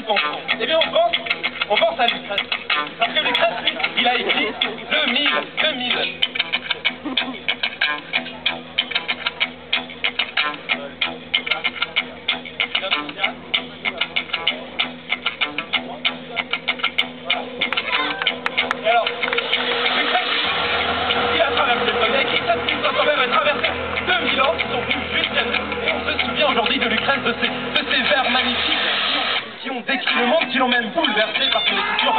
qui pensons Eh bien, on pense, on pense à Lucrèce. Parce que Lucrèce, il a écrit 2000, 2000. Et alors, Lucrèce, il a traversé. Il a écrit 7500 vers et traversé 2000 ans qui sont venus jusqu'à nous. Et on se souvient aujourd'hui de Lucrèce, de ses, de ses vers magnifiques qui ont décrit le monde, qui l'ont même bouleversé par son écriture,